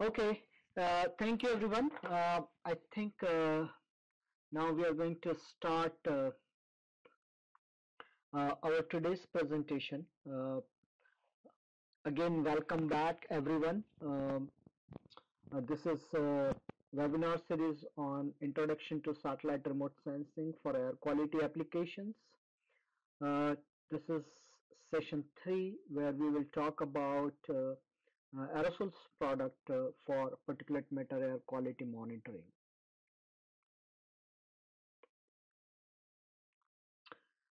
Okay, uh, thank you everyone. Uh, I think uh, now we are going to start uh, uh, our today's presentation. Uh, again, welcome back everyone. Um, this is a webinar series on Introduction to Satellite Remote Sensing for Air Quality Applications. This is session 3 where we will talk about aerosols product uh, for particulate matter air quality monitoring.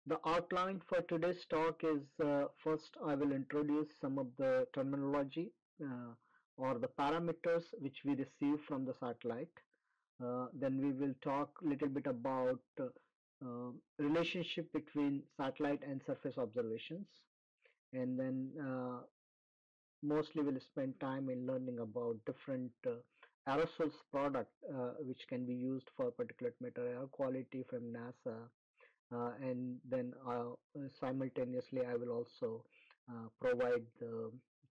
The outline for today's talk is uh, first I will introduce some of the terminology uh, or the parameters which we receive from the satellite. Uh, then we will talk a little bit about uh, relationship between satellite and surface observations and then mostly will spend time in learning about different uh, aerosols product uh, which can be used for particulate matter air quality from NASA uh, and then uh, simultaneously I will also uh, provide the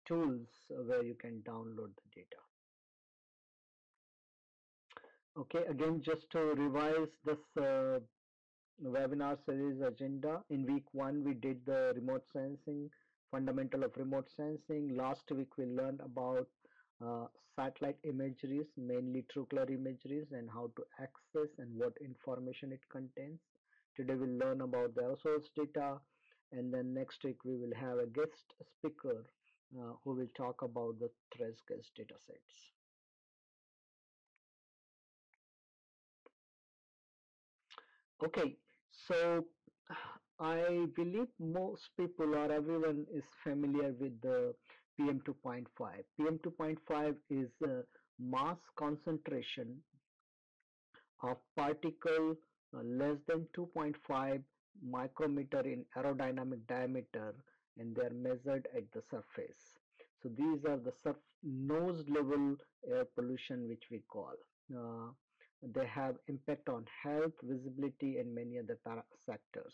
tools where you can download the data. Okay, again just to revise this uh, webinar series agenda, in week one we did the remote sensing fundamental of remote sensing. Last week we learned about uh, satellite imageries, mainly TrueColor imageries and how to access and what information it contains. Today we'll learn about the aerosols data and then next week we will have a guest speaker uh, who will talk about the trace gas data sets. Okay, so I believe most people or everyone is familiar with the PM2.5. PM2.5 is a mass concentration of particle uh, less than 2.5 micrometer in aerodynamic diameter and they are measured at the surface. So these are the nose level air pollution which we call. Uh, they have impact on health, visibility and many other sectors.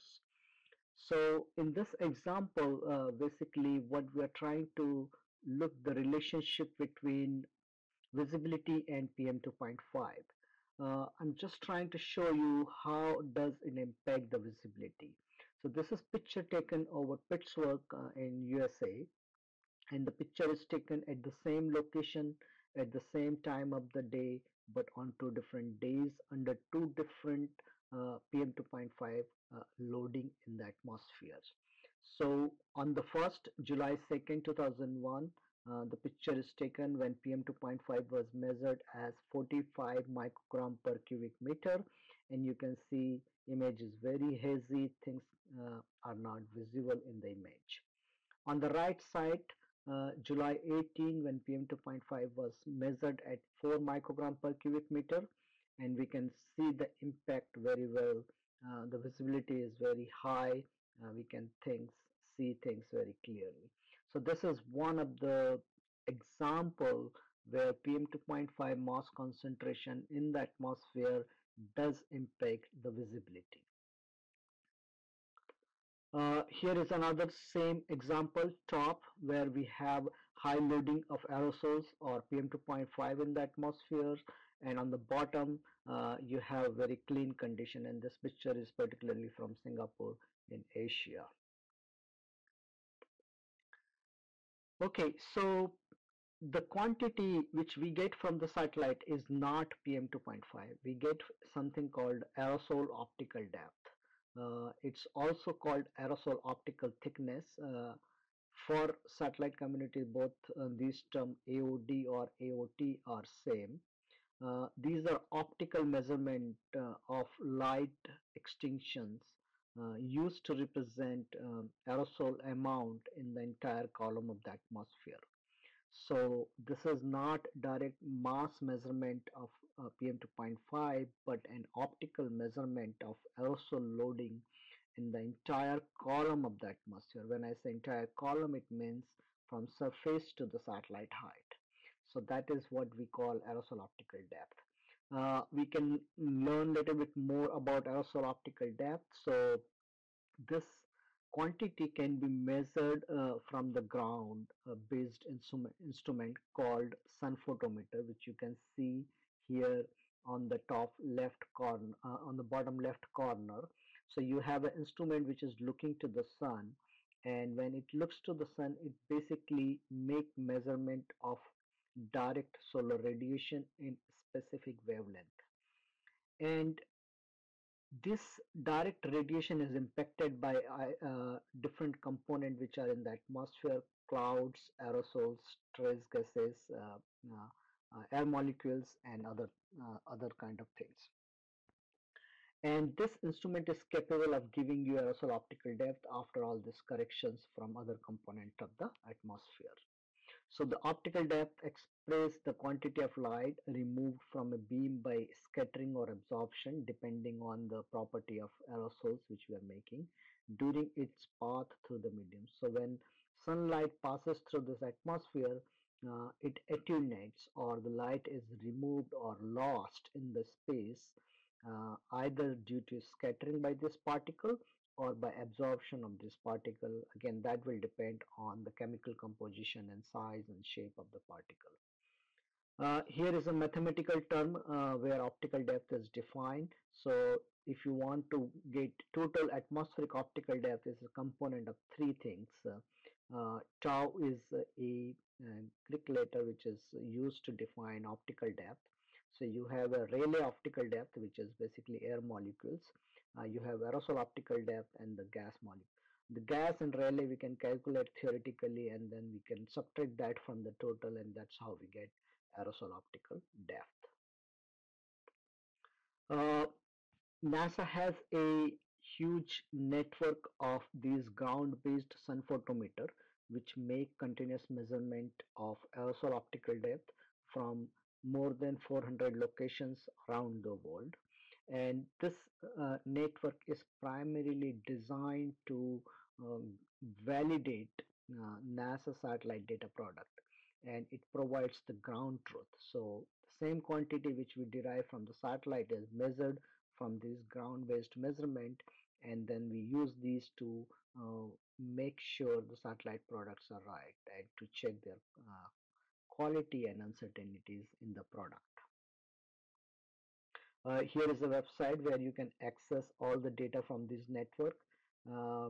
So in this example, uh, basically what we are trying to look the relationship between visibility and PM2.5. Uh, I'm just trying to show you how does it impact the visibility. So this is picture taken over Pittsburgh uh, in USA and the picture is taken at the same location at the same time of the day but on two different days under two different uh, PM2.5 uh, loading in the atmosphere. So on the 1st July 2nd 2001 uh, the picture is taken when PM2.5 was measured as 45 microgram per cubic meter and you can see image is very hazy things uh, are not visible in the image. On the right side uh, July 18 when PM2.5 was measured at 4 microgram per cubic meter and we can see the impact very well. Uh, the visibility is very high. Uh, we can things see things very clearly. So this is one of the example where PM2.5 mass concentration in the atmosphere does impact the visibility. Uh, here is another same example top where we have high loading of aerosols or PM2.5 in the atmosphere. And on the bottom uh, you have very clean condition and this picture is particularly from Singapore in Asia. Okay, so the quantity which we get from the satellite is not PM2.5. We get something called aerosol optical depth. Uh, it's also called aerosol optical thickness. Uh, for satellite community, both uh, these term AOD or AOT are same. Uh, these are optical measurement uh, of light extinctions uh, used to represent um, aerosol amount in the entire column of the atmosphere. So this is not direct mass measurement of uh, PM2.5 but an optical measurement of aerosol loading in the entire column of the atmosphere. When I say entire column it means from surface to the satellite height. So that is what we call aerosol optical depth. Uh, we can learn a little bit more about aerosol optical depth. So this quantity can be measured uh, from the ground uh, based instrument, instrument called sun photometer which you can see here on the top left corner uh, on the bottom left corner so you have an instrument which is looking to the sun and when it looks to the sun it basically make measurement of direct solar radiation in specific wavelength. And this direct radiation is impacted by uh, uh different components which are in the atmosphere clouds aerosols trace gases uh, uh, uh, air molecules and other other kind of things. And this instrument is capable of giving you aerosol optical depth after all these corrections from other component of the atmosphere so the optical depth expresses the quantity of light removed from a beam by scattering or absorption depending on the property of aerosols which we are making during its path through the medium. So when sunlight passes through this atmosphere, uh, it attenuates or the light is removed or lost in the space uh, either due to scattering by this particle or by absorption of this particle again that will depend on the chemical composition and size and shape of the particle. Uh, here is a mathematical term uh, where optical depth is defined. So if you want to get total atmospheric optical depth is a component of three things. Uh, uh tau is a, a Greek letter which is used to define optical depth. So you have a Rayleigh optical depth which is basically air molecules uh, you have aerosol optical depth and the gas molecule. The gas and Rayleigh we can calculate theoretically and then we can subtract that from the total and that's how we get aerosol optical depth. Uh, NASA has a huge network of these ground-based sun photometer which make continuous measurement of aerosol optical depth from more than 400 locations around the world and this uh, network is primarily designed to um, validate uh, NASA satellite data product and it provides the ground truth. So the same quantity which we derive from the satellite is measured from this ground based measurement and then we use these to uh, make sure the satellite products are right and to check their uh, quality and uncertainties in the product. Uh, here is a website where you can access all the data from this network uh,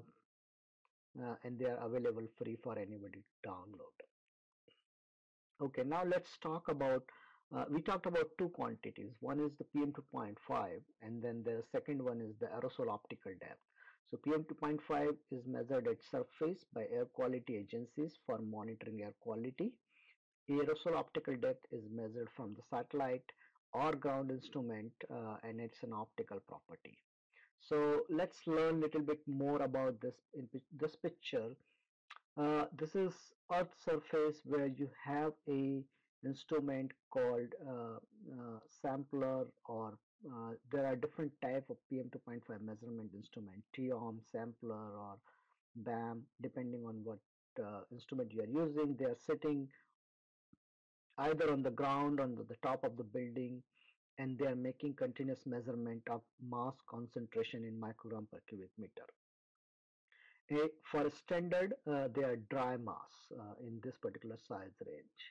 uh, and they are available free for anybody to download. Okay, now let's talk about, uh, we talked about two quantities. One is the PM2.5 and then the second one is the aerosol optical depth. So PM2.5 is measured at surface by air quality agencies for monitoring air quality. Aerosol optical depth is measured from the satellite or ground instrument uh, and it's an optical property. So let's learn a little bit more about this in this picture. Uh, this is earth surface where you have a instrument called uh, uh sampler or uh, there are different type of PM2.5 measurement instrument, TEOM, sampler or BAM depending on what uh, instrument you are using. They are sitting either on the ground on the, top of the building and they are making continuous measurement of mass concentration in microgram per cubic meter. A, for standard, uh, they are dry mass uh, in this particular size range.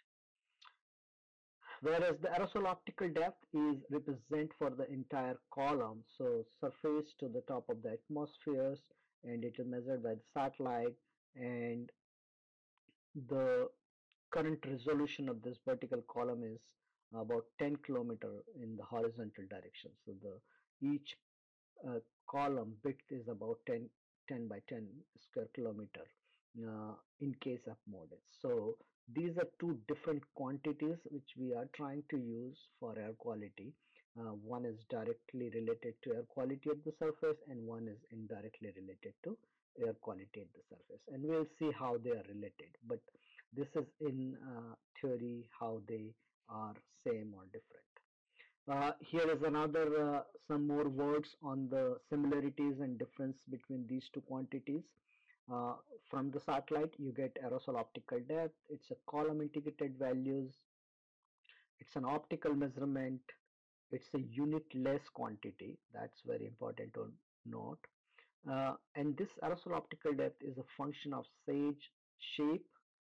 Whereas the aerosol optical depth is represent for the entire column, so surface to the top of the atmospheres, and it is measured by the satellite, and the current resolution of this vertical column is about 10 kilometer in the horizontal direction. So the each uh, column width is about 10, 10 by 10 square kilometer uh, in case of MODIS. So these are two different quantities which we are trying to use for air quality. Uh, one is directly related to air quality at the surface and one is indirectly related to air quality at the surface and we'll see how they are related but this is in uh, theory how they are same or different. Uh, here is another uh, some more words on the similarities and difference between these two quantities. Uh, from the satellite you get aerosol optical depth, it's a column integrated values, it's an optical measurement, it's a unit less quantity, that's very important to note. Uh, and this aerosol optical depth is a function of sage shape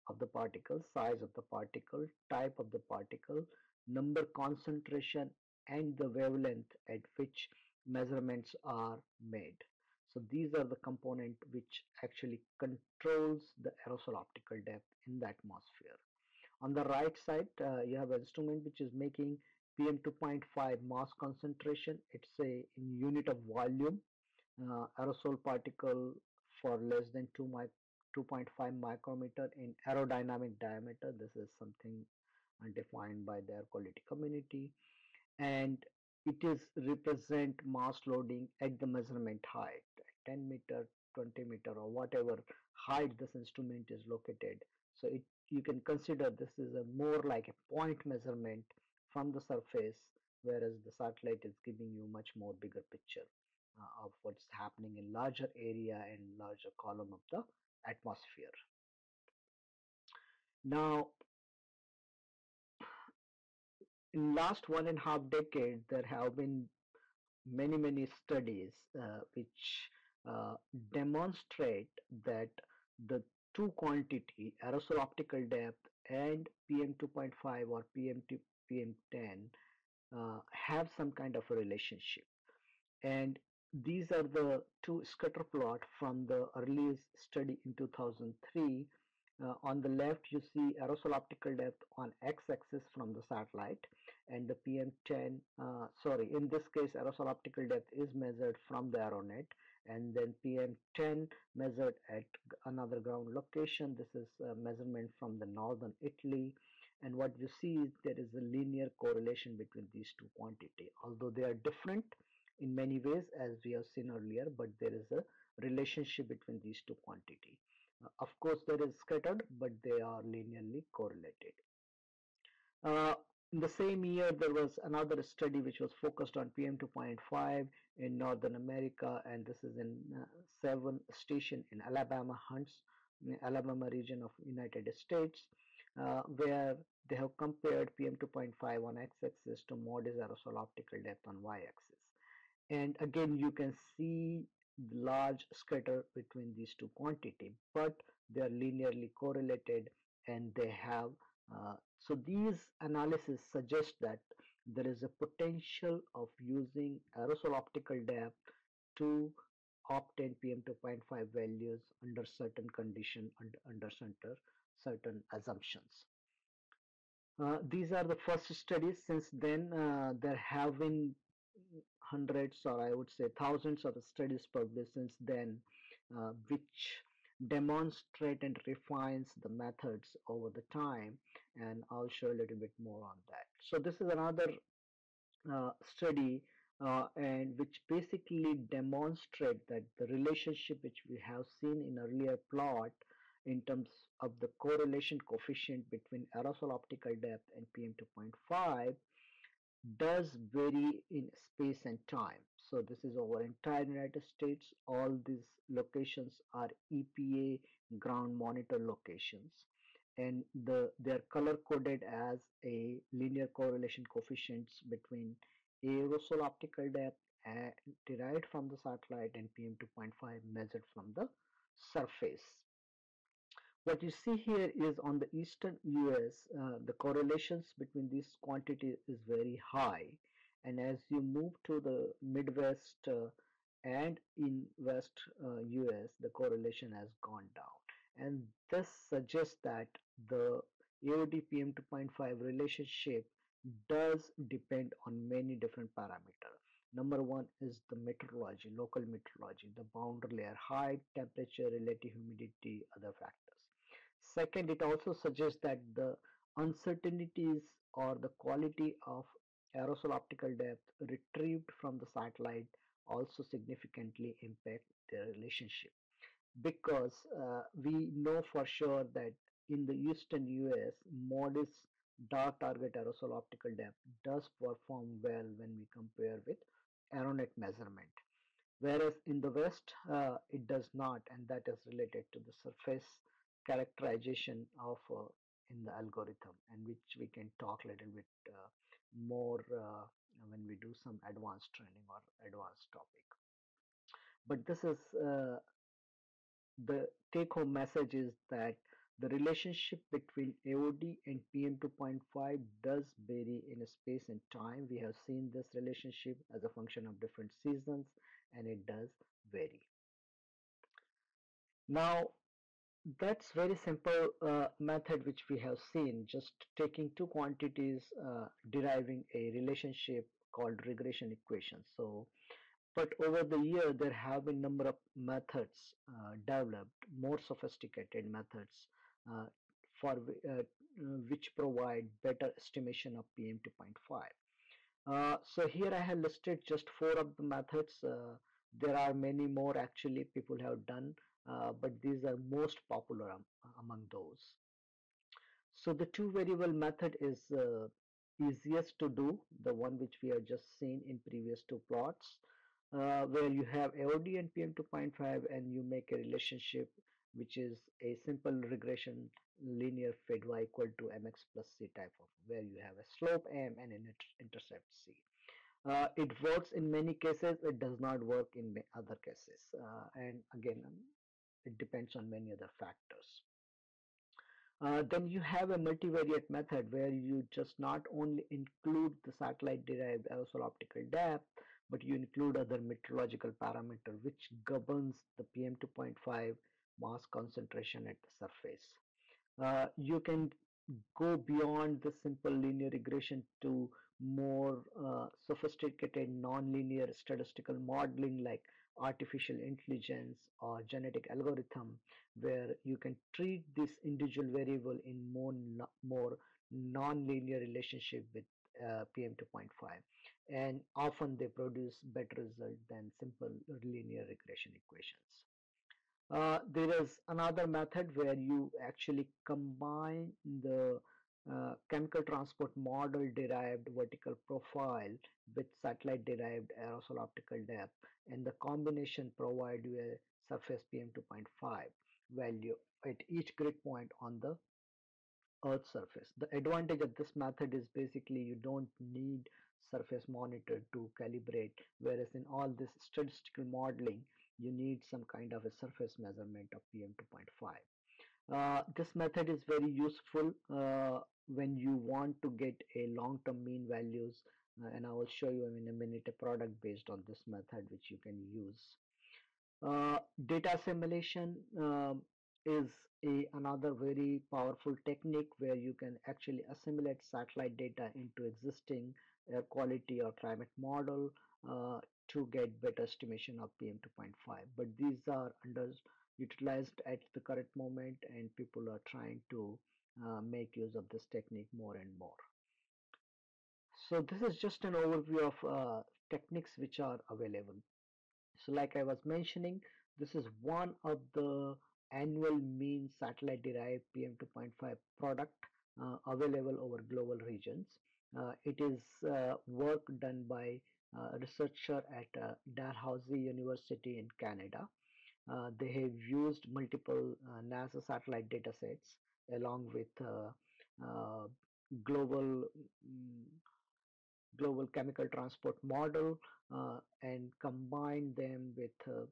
of the particle, size of the particle, type of the particle, number concentration and the wavelength at which measurements are made. So these are the component which actually controls the aerosol optical depth in the atmosphere. On the right side, uh, you have an instrument which is making PM2.5 mass concentration. It's a unit of volume uh, aerosol particle for less than 2 mic 2.5 micrometer in aerodynamic diameter. This is something uh, defined by the air quality community and it is represent mass loading at the measurement height 10 meter 20 meter or whatever height this instrument is located so it you can consider this is a more like a point measurement from the surface whereas the satellite is giving you much more bigger picture uh, of what's happening in larger area and larger column of the atmosphere. Now in last one and a half decade there have been many many studies uh, which uh, demonstrate that the two quantity aerosol optical depth and PM2.5 or PM2, PM10 uh, have some kind of a relationship. And these are the two scatter plot from the earliest study in 2003 uh, on the left you see aerosol optical depth on x-axis from the satellite and the PM10 uh, sorry in this case aerosol optical depth is measured from the aeronet and then PM10 measured at another ground location. This is measurement from the northern Italy. And what you see is there is a linear correlation between these two quantity. Although they are different in many ways as we have seen earlier but there is a relationship between these two quantity uh, of course there is scattered but they are linearly correlated uh, in the same year, there was another study which was focused on PM2.5 in Northern America, and this is in uh, seven station in Alabama, Hunts, Alabama region of United States, uh, where they have compared PM2.5 on x-axis to MODIS aerosol optical depth on y-axis. And again, you can see the large scatter between these two quantity, but they are linearly correlated and they have uh, so these analysis suggest that there is a potential of using aerosol optical depth to obtain PM2.5 values under certain condition and under certain, certain assumptions. Uh, these are the first studies since then uh, there have been hundreds or I would say thousands of studies published since then uh, which demonstrate and refines the methods over the time and I'll show a little bit more on that. So this is another uh, study uh, and which basically demonstrate that the relationship which we have seen in earlier plot in terms of the correlation coefficient between aerosol optical depth and PM2.5 does vary in space and time. So this is over entire United States. All these locations are EPA ground monitor locations and the they are color coded as a linear correlation coefficients between aerosol optical depth derived from the satellite and PM2.5 measured from the surface. What you see here is on the eastern US, uh, the correlations between these quantities is very high. And as you move to the Midwest uh, and in West uh, US, the correlation has gone down. And this suggests that the AOD PM2.5 relationship does depend on many different parameters. Number one is the meteorology, local meteorology, the boundary layer height, temperature, relative humidity, other factors. Second, it also suggests that the uncertainties or the quality of aerosol optical depth retrieved from the satellite also significantly impact their relationship because uh, we know for sure that in the eastern US, MODIS dark target aerosol optical depth does perform well when we compare with aeronet measurement. Whereas in the west, uh, it does not, and that is related to the surface characterization of uh, in the algorithm and which we can talk a little bit uh, more uh, when we do some advanced training or advanced topic. but this is uh, the take home message is that the relationship between AOD and PM2.5 does vary in space and time. We have seen this relationship as a function of different seasons and it does vary. Now that's very simple uh, method which we have seen just taking two quantities uh, deriving a relationship called regression equation. So but over the year there have been number of methods uh, developed more sophisticated methods uh, for uh, which provide better estimation of PM 2.5 uh, so here I have listed just four of the methods there are many more actually people have done but these are most popular um, among those so the two variable method is easiest to do the one which we have just seen in previous two plots uh, where you have AOD and PM2.5 and you make a relationship which is a simple regression linear fit y equal to mx plus c type of where you have a slope m and an intercept c. Uh, it works in many cases, it does not work in other cases uh, and again it depends on many other factors. Uh, then you have a multivariate method where you just not only include the satellite derived aerosol optical depth but you include other meteorological parameter which governs the PM2.5 mass concentration at the surface. Uh, you can go beyond the simple linear regression to more uh, sophisticated nonlinear statistical modeling like artificial intelligence or genetic algorithm where you can treat this individual variable in more more non-linear relationship with uh, PM2.5 and often they produce better result than simple linear regression equations. Uh, there is another method where you actually combine the uh, chemical transport model derived vertical profile with satellite derived aerosol optical depth and the combination provide you a surface PM 2.5 value at each grid point on the earth surface. The advantage of this method is basically you don't need surface monitor to calibrate whereas in all this statistical modeling you need some kind of a surface measurement of PM 2.5. Uh, this method is very useful uh, when you want to get a long-term mean values uh, and I will show you in a minute a product based on this method which you can use. Uh, data assimilation um, is a another very powerful technique where you can actually assimilate satellite data into existing air quality or climate model uh, to get better estimation of PM 2.5 but these are underutilized at the current moment and people are trying to uh, make use of this technique more and more. So this is just an overview of uh, techniques which are available. So like I was mentioning, this is one of the annual mean satellite derived PM 2.5 product uh, available over global regions. Uh, it is uh, work done by a researcher at Dalhousie University in Canada. Uh, they have used multiple uh, NASA satellite data sets along with global um, global chemical transport model uh, and combine them with uh,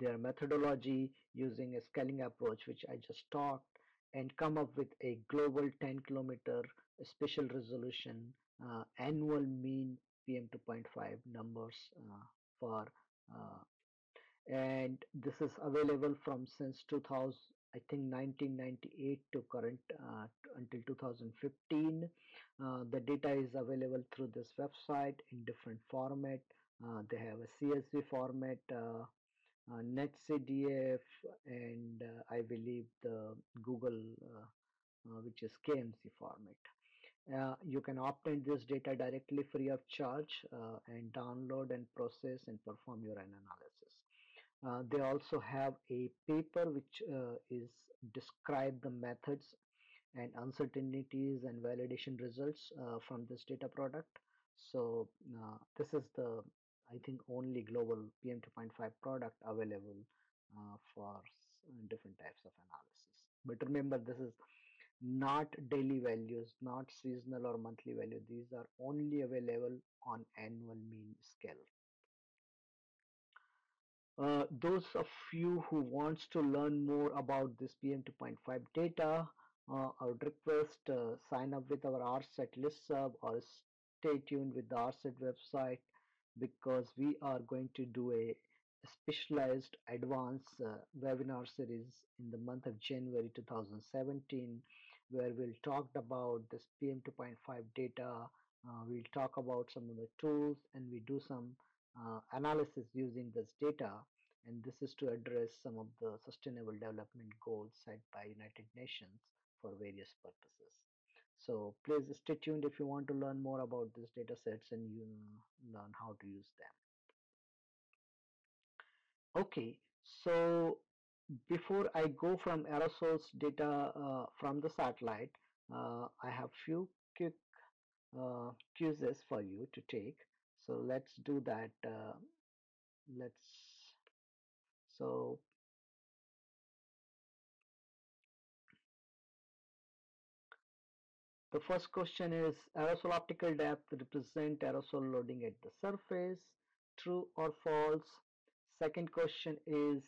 their methodology using a scaling approach which I just talked and come up with a global 10 kilometer spatial resolution uh, annual mean PM 2.5 numbers uh, for uh, and this is available from since 2000 I think 1998 to current uh, until 2015 uh, the data is available through this website in different format uh, they have a CSV format uh, NetCDF and uh, I believe the Google uh, which is KMZ format. you can obtain this data directly free of charge and download and process and perform your analysis. Uh, they also have a paper which uh, is describe the methods and uncertainties and validation results uh, from this data product. So this is the I think only global PM2.5 product available uh, for different types of analysis. But remember, this is not daily values, not seasonal or monthly value. These are only available on annual mean scale. Uh, those of you who wants to learn more about this PM2.5 data, uh, I would request uh, sign up with our ARSET listserv or stay tuned with the ARSET website because we are going to do a specialized advanced uh, webinar series in the month of January 2017 where we'll talk about this PM2.5 data, uh, we'll talk about some of the tools and we do some uh, analysis using this data and this is to address some of the sustainable development goals set by United Nations for various purposes. So please stay tuned if you want to learn more about these data sets and you learn how to use them. Okay, so before I go from aerosols data uh, from the satellite, uh, I have few quick uh, quizzes for you to take. So let's do that. Uh, let's so the first question is aerosol optical depth represent aerosol loading at the surface true or false second question is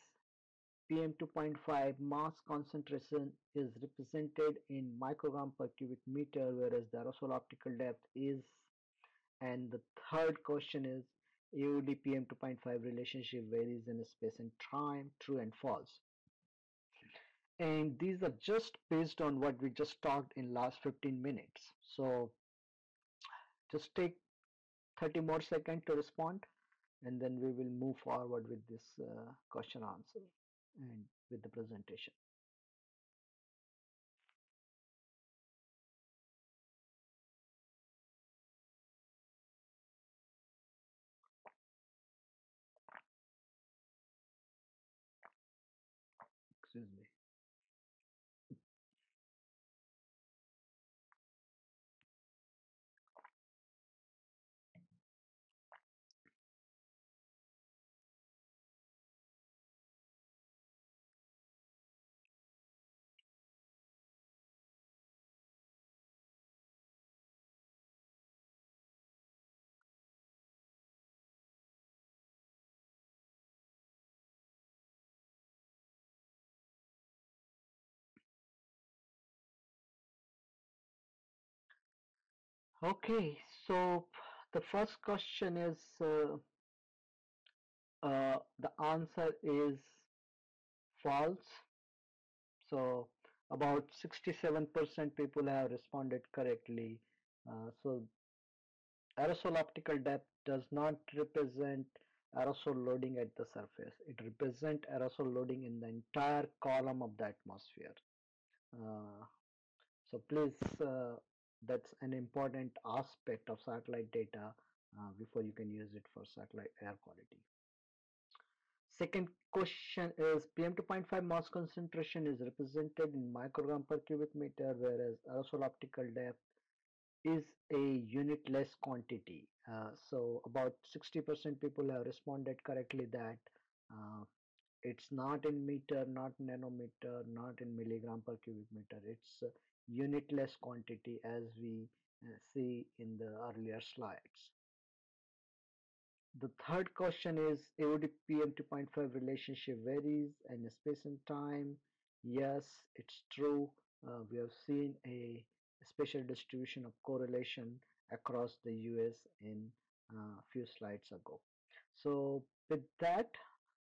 PM2.5 mass concentration is represented in microgram per cubic meter whereas the aerosol optical depth is and the third question is AOD PM2.5 relationship varies in space and time, true and false. And these are just based on what we just talked in last 15 minutes. So just take 30 more seconds to respond and then we will move forward with this uh, question answer and with the presentation. Okay, so the first question is uh, uh, the answer is false. So about 67% people have responded correctly. Uh, so aerosol optical depth does not represent aerosol loading at the surface. It represents aerosol loading in the entire column of the atmosphere. Uh, so please uh, that's an important aspect of satellite data uh, before you can use it for satellite air quality. Second question is PM2.5 mass concentration is represented in microgram per cubic meter whereas aerosol optical depth is a unitless quantity. Uh, so about 60% people have responded correctly that uh, it's not in meter, not nanometer, not in milligram per cubic meter. It's unitless quantity as we uh, see in the earlier slides. The third question is AOD PM2.5 relationship varies in space and time. Yes, it's true. Uh, we have seen a special distribution of correlation across the US in a uh, few slides ago. So with that,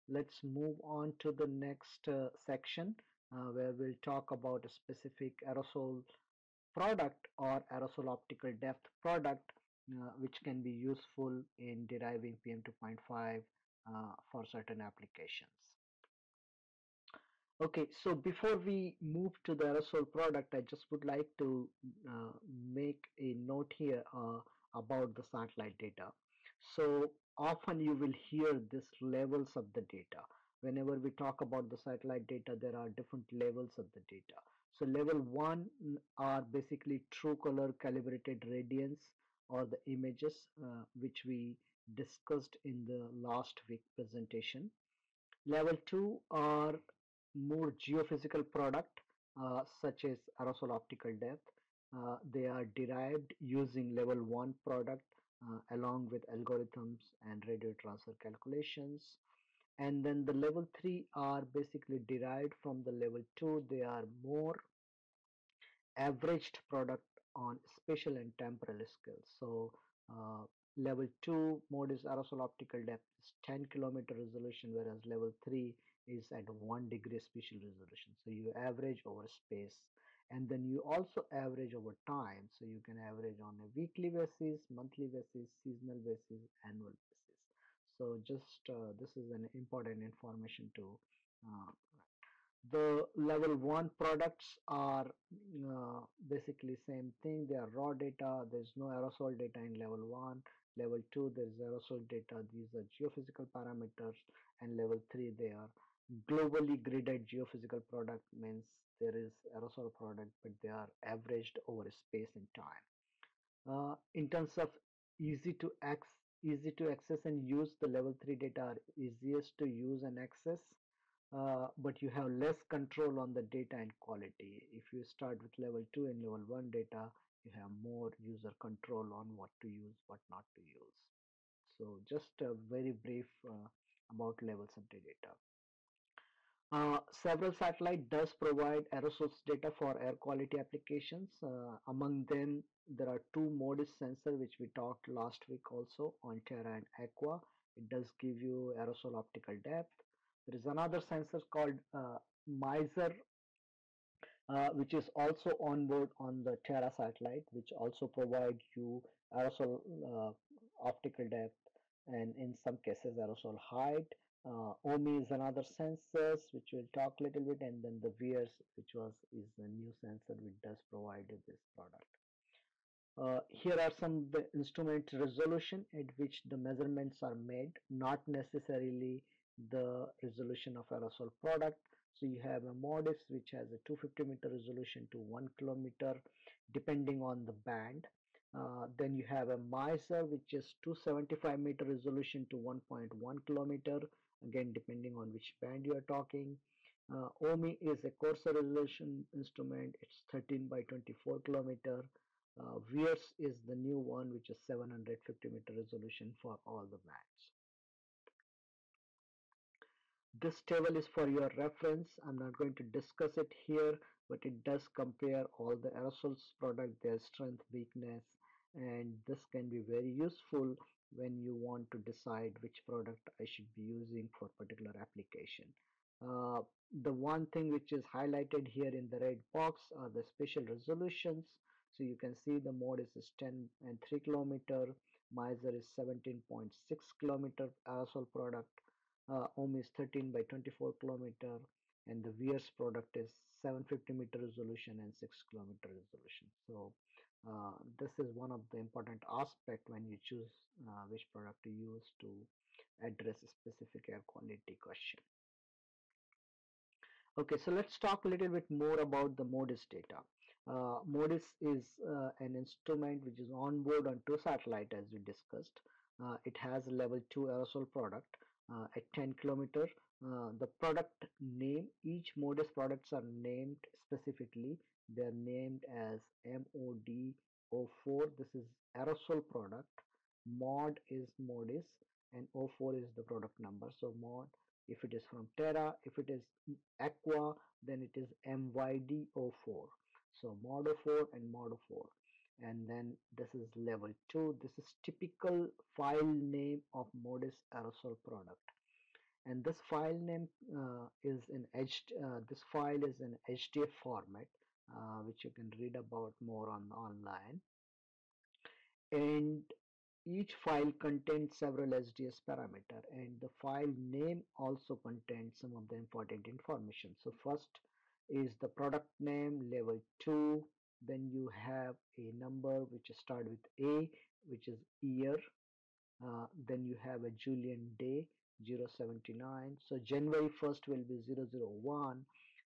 let's move on to the next uh, section uh, where we'll talk about a specific aerosol product or aerosol optical depth product uh, which can be useful in deriving PM2.5 uh, for certain applications. Okay, so before we move to the aerosol product, I just would like to uh, make a note here uh, about the satellite data. So often you will hear this levels of the data whenever we talk about the satellite data there are different levels of the data. So level 1 are basically true color calibrated radiance or the images uh, which we discussed in the last week presentation. Level 2 are more geophysical product uh, such as aerosol optical depth. Uh, they are derived using level 1 product uh, along with algorithms and radio transfer calculations and then the level 3 are basically derived from the level 2 they are more averaged product on spatial and temporal scales so uh, level 2 MODIS aerosol optical depth is 10 kilometer resolution whereas level 3 is at 1 degree spatial resolution. So you average over space. And then you also average over time. So you can average on a weekly basis monthly basis seasonal basis annual so just uh, this is an important information to uh, the level 1 products are uh, basically same thing. They are raw data. There's no aerosol data in level 1 level 2 there is aerosol data. These are geophysical parameters. And level 3 they are globally gridded geophysical product means there is aerosol product but they are averaged over space and time. Uh, in terms of easy to access easy to access and use the level 3 data are easiest to use and access uh, but you have less control on the data and quality if you start with level 2 and level 1 data you have more user control on what to use what not to use so just a very brief uh, about levels of the data uh, several satellite does provide aerosols data for air quality applications. Uh, among them, there are two MODIS sensor which we talked last week also on Terra and Aqua. It does give you aerosol optical depth. There is another sensor called uh, MISR uh, which is also on board on the Terra satellite which also provide you aerosol uh, optical depth and in some cases aerosol height uh, OMI is another sensors which we'll talk a little bit and then the VIIRS which was is a new sensor which does provide this product. Uh, here are some the instrument resolution at which the measurements are made not necessarily the resolution of aerosol product. So you have a MODIS which has a 250 meter resolution to 1 kilometer depending on the band. Uh, then you have a MISR which is 275 meter resolution to 1.1 kilometer again depending on which band you are talking. Uh, OMI is a coarser resolution instrument. It's 13 by 24 kilometer uh, VIIRS is the new one which is 750 meter resolution for all the bands this table is for your reference I'm not going to discuss it here but it does compare all the aerosols product their strength weakness and this can be very useful when you want to decide which product I should be using for particular application. Uh, the one thing which is highlighted here in the red box are the special resolutions. So you can see the MODIS is 10 and 3 kilometer, MISR is 17.6 kilometer aerosol product, uh, OMI is 13 by 24 kilometer, and the VIIRS product is 750 meter resolution and 6 kilometer resolution. So uh, this is one of the important aspect when you choose uh, which product to use to address specific air quality question. Okay, so let's talk a little bit more about the MODIS data. Uh, MODIS is uh, an instrument which is on board on two satellite as we discussed. Uh, it has a level 2 aerosol product uh, at 10 kilometer. the product name, each MODIS products are named specifically. They're named as MOD04 this is aerosol product. Mod is modis and 04 is the product number. So mod if it is from terra if it is aqua then it is myd04 so model 04 and model 04 and then this is level 2 this is typical file name of modis aerosol product. And this file name uh, is in H uh, this file is in HDF format uh, which you can read about more on online. And each file contains several SDS parameter. And the file name also contains some of the important information. So first is the product name level 2 then you have a number which start with A which is year. Uh, then you have a Julian day 079 so January 1st will be 001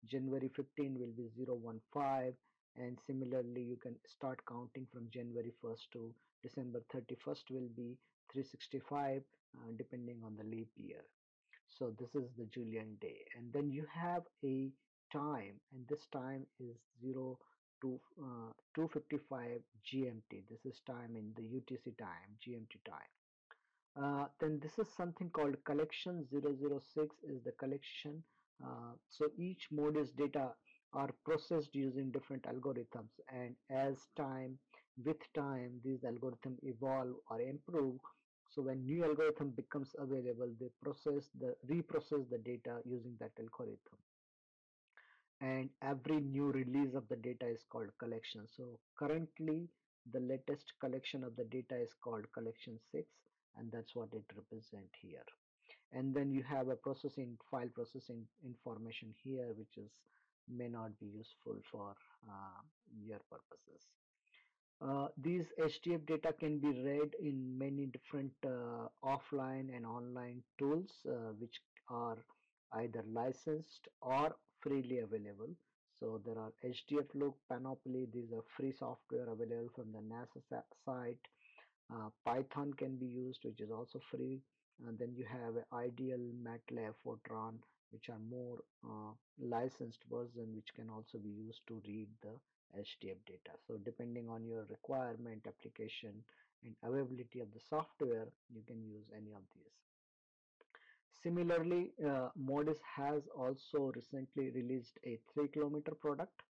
January 15 will be 015 and similarly you can start counting from January 1st to December 31st will be 365 uh, depending on the leap year. So this is the Julian day. And then you have a time and this time is 0 to uh, 255 GMT. This is time in the UTC time, GMT time. Uh, then this is something called collection 006 is the collection. Uh, so each MODIS data are processed using different algorithms and as time with time these algorithms evolve or improve so when new algorithm becomes available they process the reprocess the data using that algorithm and every new release of the data is called collection. So currently the latest collection of the data is called collection 6 and that's what it represent here. And then you have a processing file processing information here which is may not be useful for uh, your purposes. Uh, these HDF data can be read in many different uh, offline and online tools uh, which are either licensed or freely available. So there are HDF Look, Panoply, these are free software available from the NASA site. Uh, Python can be used which is also free and then you have IDL, MATLAB, Fortran which are more uh, licensed version which can also be used to read the HDF data. So depending on your requirement, application and availability of the software, you can use any of these. Similarly, uh, Modis has also recently released a 3 kilometer product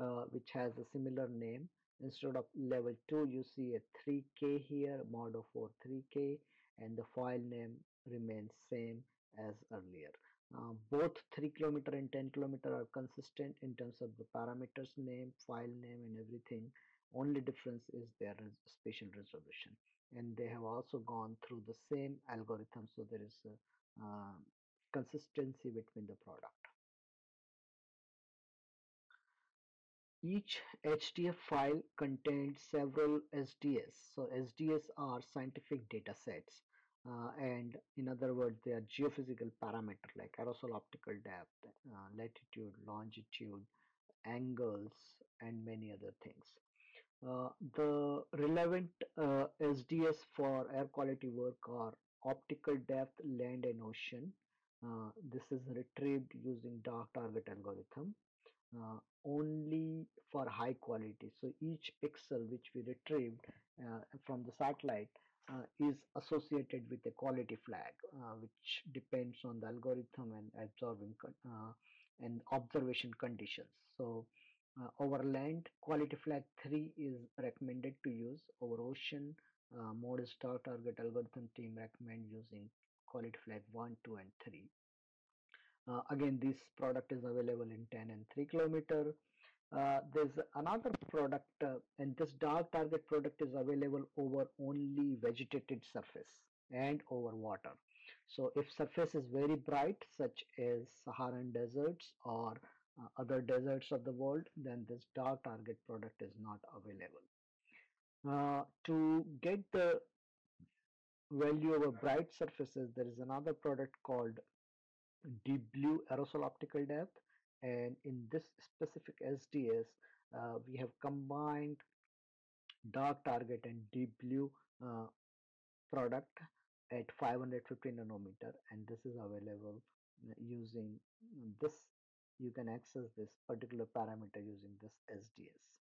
uh, which has a similar name. Instead of level 2, you see a 3K here, Modo 4 3K and the file name remains same as earlier. Uh, both 3 kilometer and 10 kilometer are consistent in terms of the parameters name, file name and everything. Only difference is their spatial resolution and they have also gone through the same algorithm so there is a, consistency between the product. Each HDF file contains several SDS. So SDS are scientific data sets uh, and in other words they are geophysical parameters like aerosol optical depth uh, latitude longitude angles and many other things uh, the relevant uh, sds for air quality work are optical depth land and ocean. Uh, this is retrieved using dark target algorithm uh, only for high quality. So each pixel which we retrieved from the satellite uh, is associated with a quality flag uh, which depends on the algorithm and absorbing uh, and observation conditions. So uh, over land quality flag 3 is recommended to use. Over ocean uh, modis dark target algorithm team recommend using quality flag 1 2 and 3 uh, again this product is available in 10 and 3 kilometer. Uh, there's another product uh, and this dark target product is available over only vegetated surface and over water. So if surface is very bright such as Saharan deserts or uh, other deserts of the world then this dark target product is not available uh, to get the value over bright surfaces there is another product called deep blue aerosol optical depth. And in this specific SDS uh, we have combined dark target and deep blue uh, product at 550 nanometer. And this is available uh, using this you can access this particular parameter using this SDS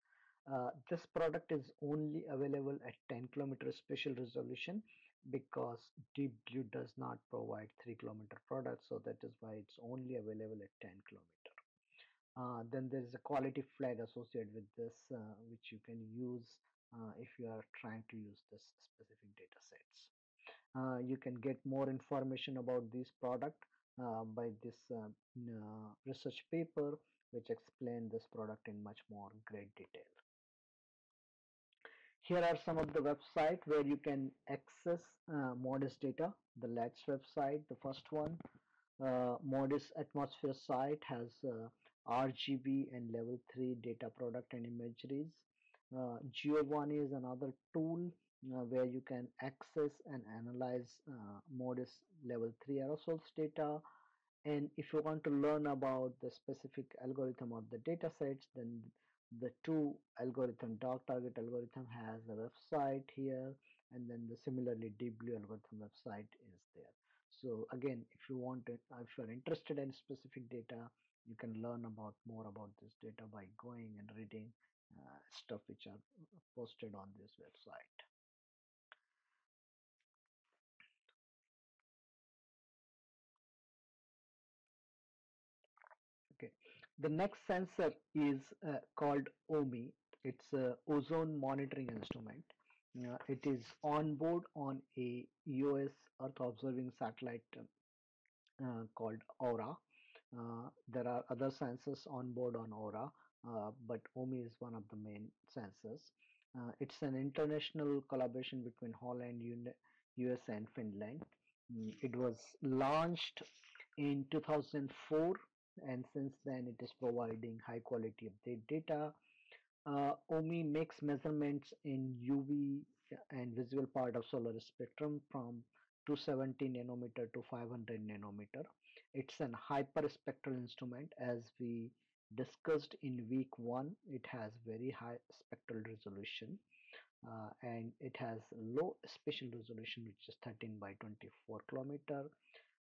uh, this product is only available at 10 kilometer spatial resolution because deep blue does not provide 3 kilometer product so that is why it's only available at 10 kilometer. Uh, then there is a quality flag associated with this uh, which you can use uh, if you are trying to use this specific data sets. Uh, you can get more information about this product by this research paper which explain this product in much more great detail here are some of the website where you can access modis data the LAADS website the first one modis atmosphere site has RGB and level 3 data product and imageries. Uh, Giovanni is another tool uh, where you can access and analyze uh, MODIS level 3 aerosols data. And if you want to learn about the specific algorithm of the data sets, then the two algorithm, dark target algorithm has a website here, and then the similarly deep blue algorithm website is there. So again, if you want to, if you're interested in specific data, you can learn about more about this data by going and reading uh, stuff which are posted on this website The next sensor is uh, called OMI. It's a ozone monitoring instrument. Uh, it is on board on a EOS Earth observing satellite uh, called Aura. Uh, there are other sensors on board on Aura, uh, but OMI is one of the main sensors. Uh, it's an international collaboration between Holland, US, and Finland. Mm, it was launched in 2004 and since then it is providing high quality update data. Uh, OMI makes measurements in UV and visible part of solar spectrum from 270 nanometer to 500 nanometer. It's an hyperspectral instrument as we discussed in week one. It has very high spectral resolution uh, and it has low spatial resolution which is 13 by 24 kilometer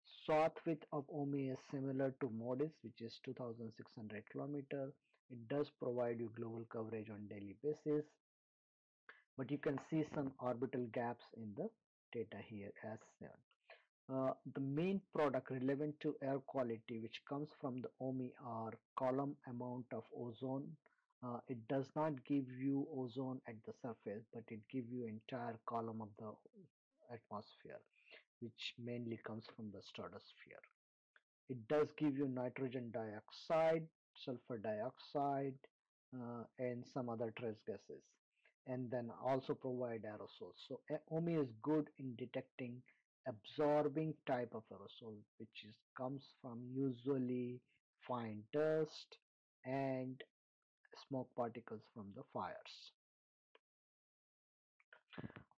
Swath width of OMI is similar to MODIS which is 2600 kilometer. It does provide you global coverage on daily basis but you can see some orbital gaps in the data here as shown. Uh, the main product relevant to air quality which comes from the OMI are column amount of ozone. Uh, it does not give you ozone at the surface but it gives you entire column of the atmosphere which mainly comes from the stratosphere. It does give you nitrogen dioxide, sulfur dioxide, uh, and some other trace gases, and then also provide aerosols. So OMI is good in detecting absorbing type of aerosol, which is comes from usually fine dust and smoke particles from the fires.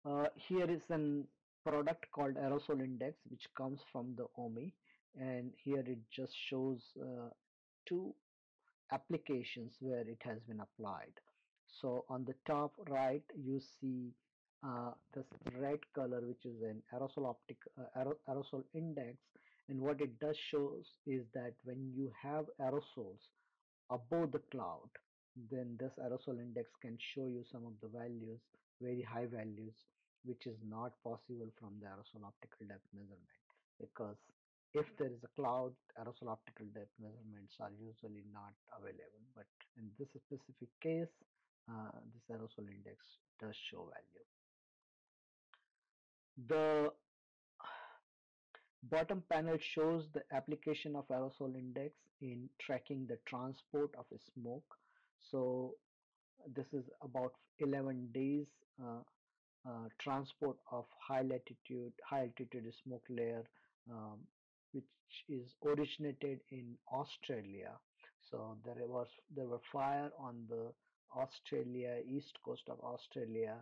Uh, here is an product called aerosol index which comes from the OMI and here it just shows uh, two applications where it has been applied. So on the top right you see uh, this red color which is an aerosol optic uh, aerosol index. And what it does shows is that when you have aerosols above the cloud then this aerosol index can show you some of the values very high values which is not possible from the aerosol optical depth measurement. Because if there is a cloud aerosol optical depth measurements are usually not available. But in this specific case uh, this aerosol index does show value. The bottom panel shows the application of aerosol index in tracking the transport of smoke. So this is about 11 days uh, uh, transport of high latitude, high altitude smoke layer, um, which is originated in Australia. So there was there were fire on the Australia east coast of Australia,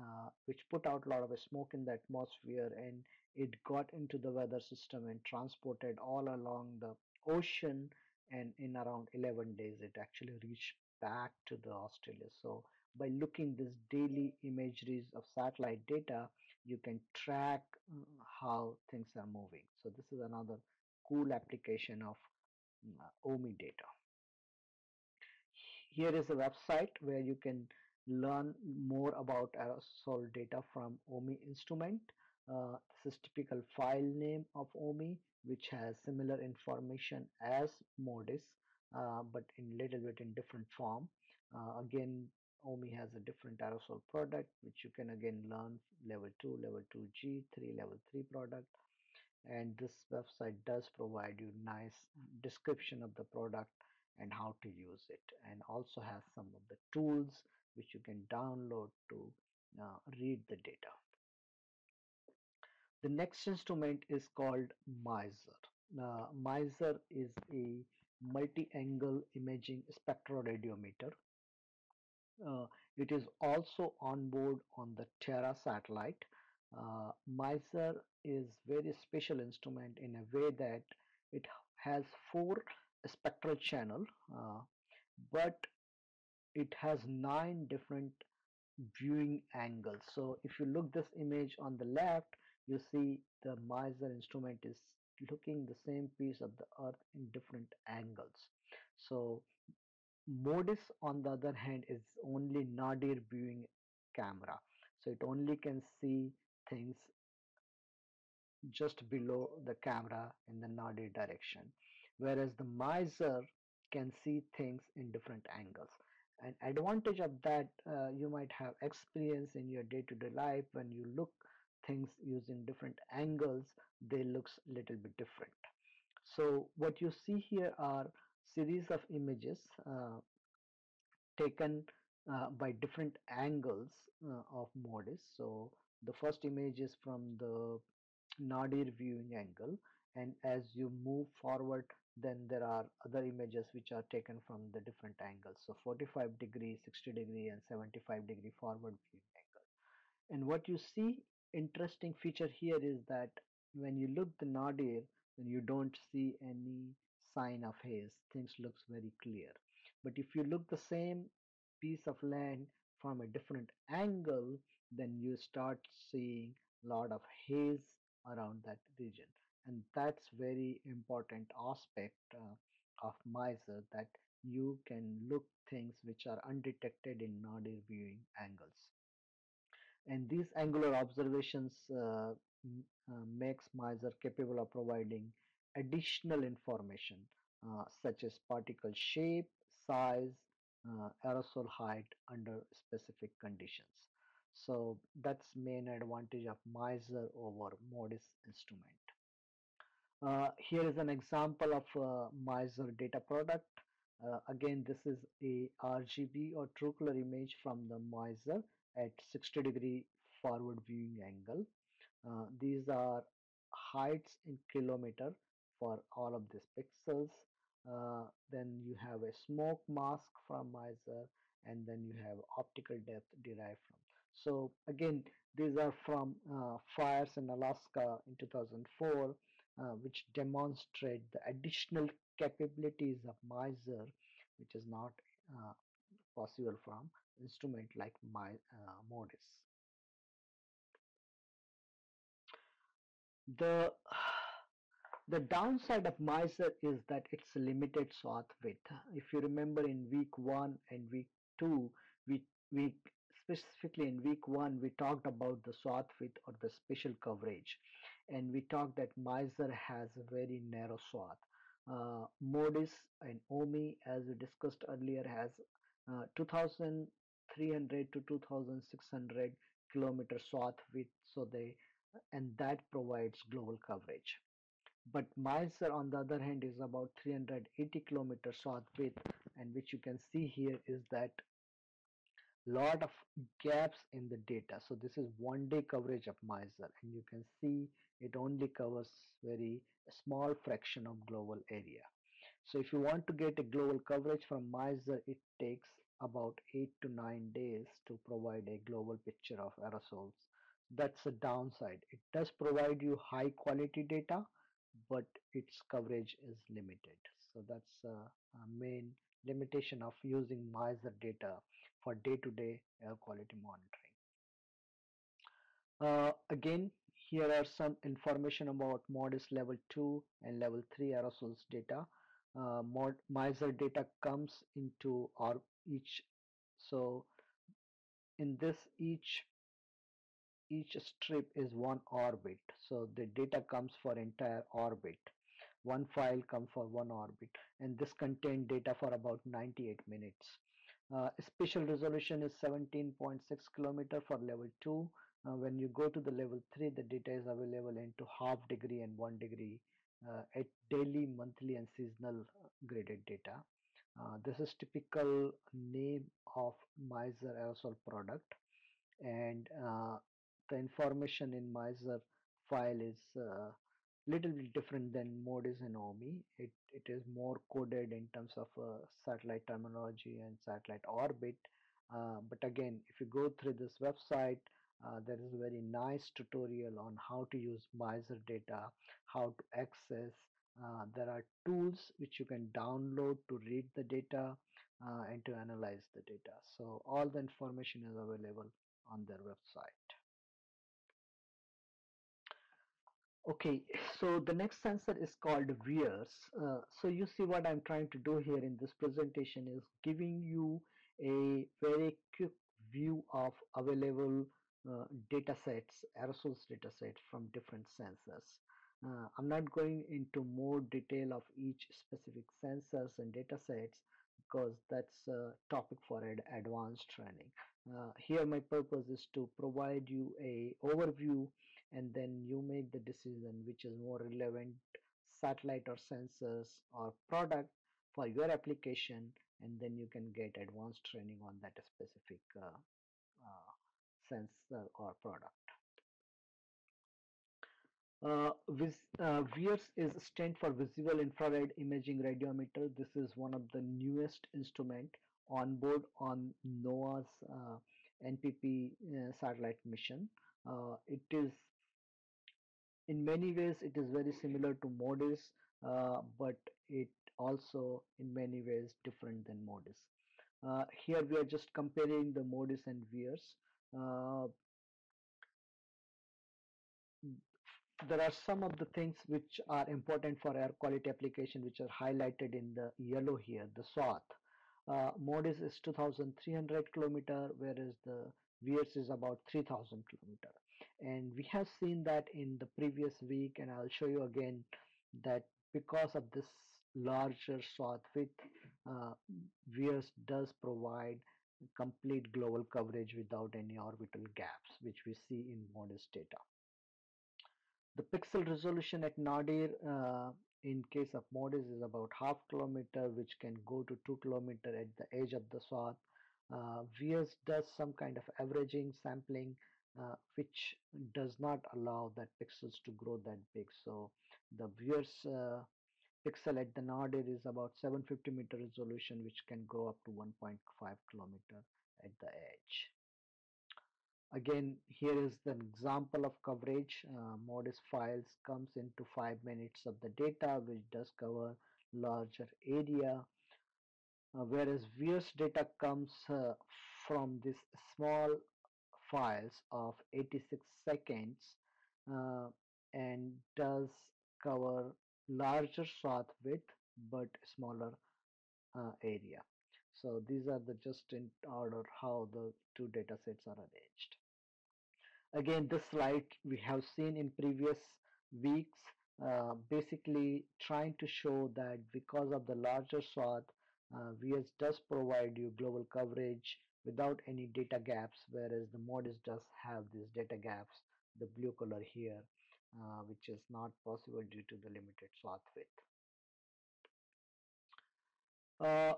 uh, which put out a lot of smoke in the atmosphere, and it got into the weather system and transported all along the ocean. And in around 11 days, it actually reached back to the Australia. So by looking this daily imageries of satellite data you can track mm, how things are moving. So this is another cool application of uh, OMI data. Here is a website where you can learn more about aerosol data from OMI instrument. Uh, this is typical file name of OMI which has similar information as MODIS uh, but in little bit in different form. Uh, again OMI has a different aerosol product which you can again learn level 2, level 2G, 3, level 3 product and this website does provide you nice description of the product and how to use it and also has some of the tools which you can download to uh, read the data. The next instrument is called MISR. Uh, MISR is a multi-angle imaging spectroradiometer uh, it is also on board on the Terra satellite. Uh, MISR is very special instrument in a way that it has four spectral channel, uh, but it has nine different viewing angles. So if you look this image on the left, you see the MISR instrument is looking the same piece of the earth in different angles. So MODIS on the other hand is only nadir viewing camera. So it only can see things just below the camera in the nadir direction. Whereas the MISR can see things in different angles. An advantage of that uh, you might have experience in your day-to-day life. When you look things using different angles they looks little bit different. So what you see here are series of images uh, taken uh, by different angles uh, of MODIS. So the first image is from the nadir viewing angle and as you move forward then there are other images which are taken from the different angles. So 45 degree, 60 degree and 75 degree forward viewing angle. And what you see interesting feature here is that when you look the nadir then you don't see any sign of haze. Things looks very clear. But if you look the same piece of land from a different angle, then you start seeing a lot of haze around that region. And that's very important aspect uh, of MISR that you can look things which are undetected in nadir viewing angles. And these angular observations uh, uh, makes MISR capable of providing additional information uh, such as particle shape, size, uh, aerosol height under specific conditions. So that's main advantage of MISR over MODIS instrument. Uh, here is an example of uh, MISR data product. Uh, again, this is a RGB or true color image from the MISR at 60 degree forward viewing angle. Uh, these are heights in kilometer for all of these pixels. Uh, then you have a smoke mask from MISR and then you have optical depth derived from. So again these are from uh, fires in Alaska in 2004 uh, which demonstrate the additional capabilities of MISR which is not uh, possible from instrument like my uh, MODIS. The the downside of MISR is that it's limited swath width. If you remember in week one and week two, we, we specifically in week one, we talked about the swath width or the spatial coverage. And we talked that MISR has a very narrow swath. Uh, MODIS and OMI, as we discussed earlier, has uh, 2300 to 2600 kilometer swath width. So they, and that provides global coverage but MISR on the other hand is about 380 kilometers swath width and which you can see here is that lot of gaps in the data. So this is one day coverage of MISR and you can see it only covers very small fraction of global area. So if you want to get a global coverage from MISR it takes about 8 to 9 days to provide a global picture of aerosols. That's a downside. It does provide you high quality data but its coverage is limited. So that's a, a main limitation of using MISR data for day-to-day -day air quality monitoring. Uh, again, here are some information about MODIS level 2 and level 3 aerosols data. Uh, Mod MISR data comes into our each so in this each each strip is one orbit. So the data comes for entire orbit. One file comes for one orbit and this contained data for about 98 minutes. Uh, spatial resolution is 17.6 kilometer for level 2 uh, when you go to the level 3 the data is available into half degree and one degree uh, at daily monthly and seasonal uh, graded data. Uh, this is typical name of MISR aerosol product. And uh, the information in MISR file is uh, little bit different than MODIS and OMI. It, it is more coded in terms of uh, satellite terminology and satellite orbit. Uh, but again, if you go through this website, uh, there is a very nice tutorial on how to use MISR data, how to access. Uh, there are tools which you can download to read the data and to analyze the data. So all the information is available on their website. Okay, so the next sensor is called VIIRS. Uh, so you see what I'm trying to do here in this presentation is giving you a very quick view of available uh, data sets, aerosols data sets from different sensors. Uh, I'm not going into more detail of each specific sensors and data sets because that's a topic for ad advanced training. Uh, here my purpose is to provide you a overview and then you make the decision which is more relevant satellite or sensors or product for your application and then you can get advanced training on that specific uh, uh, sensor or product. Uh, vis uh, VIIRS is stand for Visible Infrared Imaging Radiometer. This is one of the newest instrument on board on NOAA's uh, NPP uh, satellite mission. Uh, it is in many ways it is very similar to MODIS, uh, but it also in many ways different than MODIS. Uh, here we are just comparing the MODIS and VIIRS. Uh, there are some of the things which are important for air quality application which are highlighted in the yellow here, the swath. Uh, MODIS is 2300 kilometer whereas the VIIRS is about 3000 kilometer and we have seen that in the previous week and I'll show you again that because of this larger swath width uh, does provide complete global coverage without any orbital gaps which we see in MODIS data. The pixel resolution at Nadir uh, in case of MODIS is about half kilometer which can go to 2 kilometer at the edge of the swath. Uh, VIIRS does some kind of averaging sampling uh, which does not allow that pixels to grow that big. So the VIIRS uh, pixel at the nadir is about 750 meter resolution which can grow up to 1.5 kilometer at the edge. Again, here is the example of coverage. Uh, MODIS files comes into 5 minutes of the data which does cover larger area. Uh, whereas VIIRS data comes uh, from this small files of 86 seconds uh, and does cover larger swath width but smaller uh, area. So these are the just in order how the two data sets are arranged. Again, this slide we have seen in previous weeks, uh, basically trying to show that because of the larger swath, uh, VIIRS does provide you global coverage without any data gaps whereas the MODIS does have these data gaps the blue color here uh, which is not possible due to the limited swath width. Uh,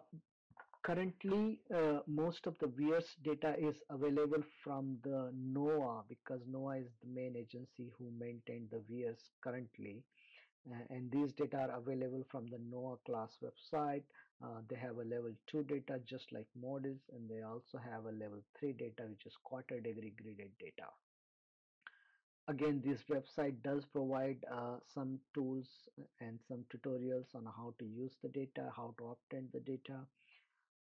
currently uh, most of the VIIRS data is available from the NOAA because NOAA is the main agency who maintain the VIIRS currently and these data are available from the NOAA class website uh, they have a level 2 data just like MODIS and they also have a level 3 data which is quarter degree graded data. Again this website does provide uh, some tools and some tutorials on how to use the data, how to obtain the data.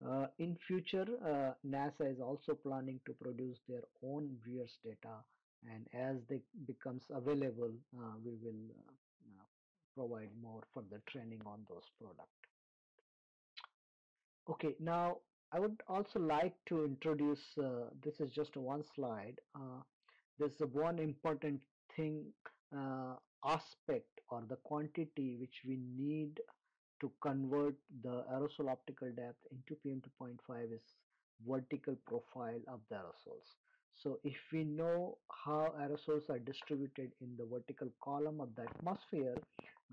Uh, in future uh, NASA is also planning to produce their own VIIRS data and as they becomes available uh, we will uh, provide more further training on those products. Okay, now I would also like to introduce, uh, this is just one slide. Uh, there's one important thing, uh, aspect or the quantity which we need to convert the aerosol optical depth into PM2.5 is vertical profile of the aerosols. So if we know how aerosols are distributed in the vertical column of the atmosphere,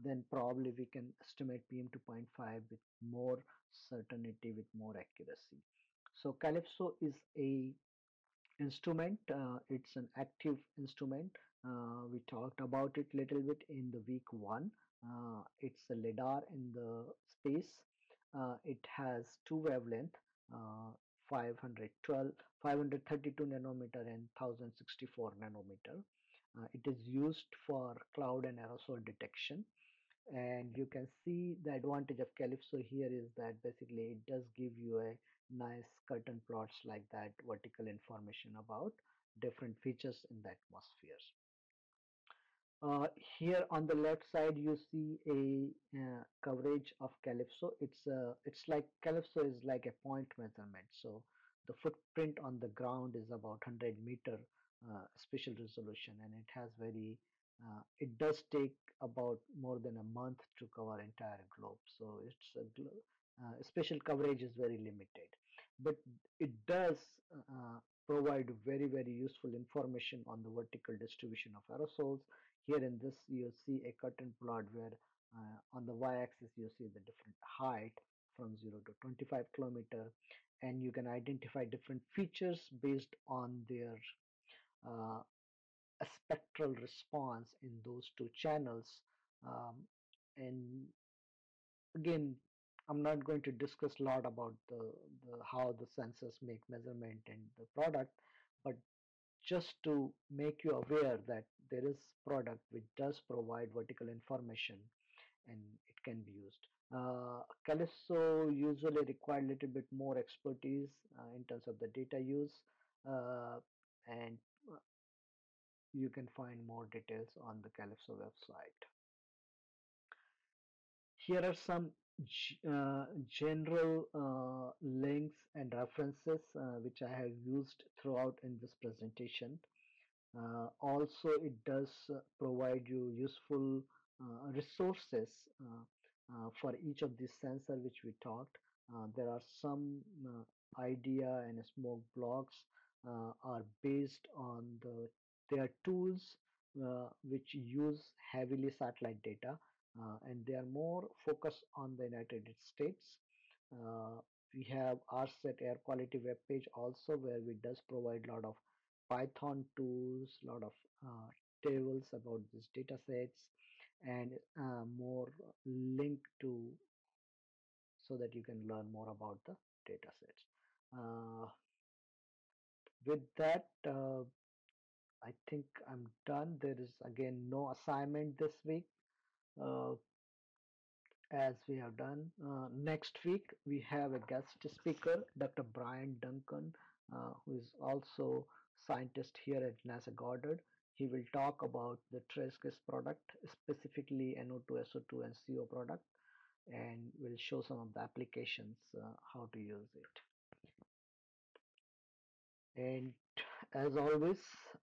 then probably we can estimate PM2.5 with more certainty, with more accuracy. So CALIPSO is a instrument. Uh, it's an active instrument. Uh, we talked about it little bit in the week one. Uh, it's a lidar in the space. Uh, it has two wavelength, uh, 512, 532 nanometer and 1064 nanometer. Uh, it is used for cloud and aerosol detection and you can see the advantage of CALIPSO here is that basically it does give you a nice curtain plots like that vertical information about different features in the atmosphere. Uh, here on the left side you see a uh, coverage of CALIPSO. It's uh, it's like CALIPSO is like a point measurement. So the footprint on the ground is about 100 meter uh, spatial resolution and it has very Uh, it does take about more than a month to cover entire globe, so it's a glo- uh, spatial coverage is very limited, but it does provide very very useful information on the vertical distribution of aerosols. Here in this you see a curtain plot where uh, on the y-axis you see the different height from 0 to 25 kilometer and you can identify different features based on their uh, spectral response in those two channels. Um, and again i'm not going to discuss a lot about the, the how the sensors make measurement and the product but just to make you aware that there is product which does provide vertical information and it can be used. Uh, CALIPSO usually require a little bit more expertise uh, in terms of the data use uh, and uh, you can find more details on the CALIPSO website. Here are some general uh, links and references uh, which I have used throughout in this presentation. Uh, also, it does uh, provide you useful uh, resources for each of these sensor which we talked. there are some idea and smoke blocks are based on the their tools which use heavily satellite data uh, and they are more focused on the United States. Uh, we have ARSET air quality web page also where we does provide a lot of Python tools, a lot of uh, tables about these data sets and uh, more link to so that you can learn more about the data sets. Uh, with that, uh, I think I'm done. There is again no assignment this week uh, as we have done. Uh, next week we have a guest speaker, Dr. Bryan Duncan, uh, who is also scientist here at NASA Goddard. He will talk about the trace gas product, specifically NO2, SO2, and CO product, and will show some of the applications, uh, how to use it. And as always,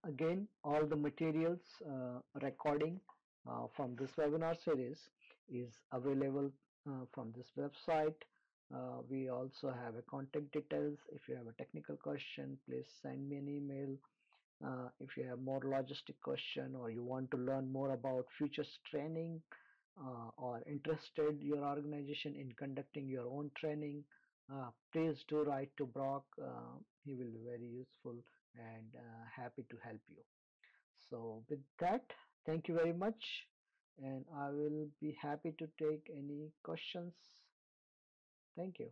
again, all the materials, uh, recording uh, from this webinar series is available uh, from this website. Uh, we also have a contact details. If you have a technical question, please send me an email. Uh, if you have more logistic question or you want to learn more about futures training uh, or interested your organization in conducting your own training, uh, please do write to Brock. he will be very useful and happy to help you. So with that, Thank you very much and I will be happy to take any questions. Thank you.